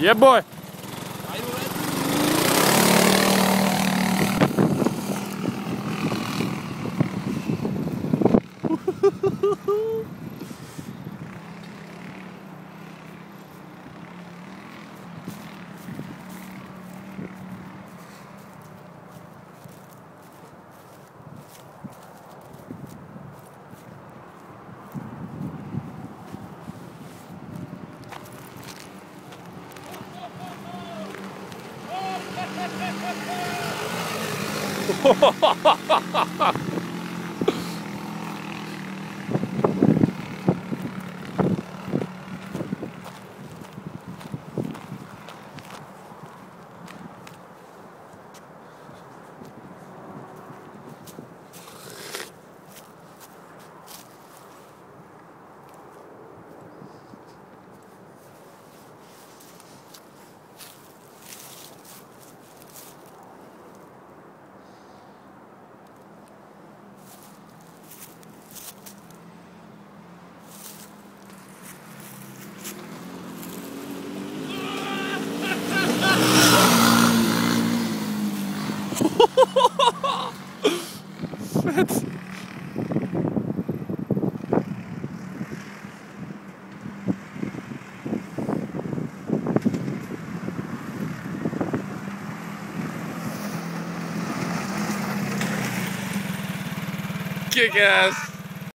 Yeah, boy. ハハハハ! Fett. Kick ass.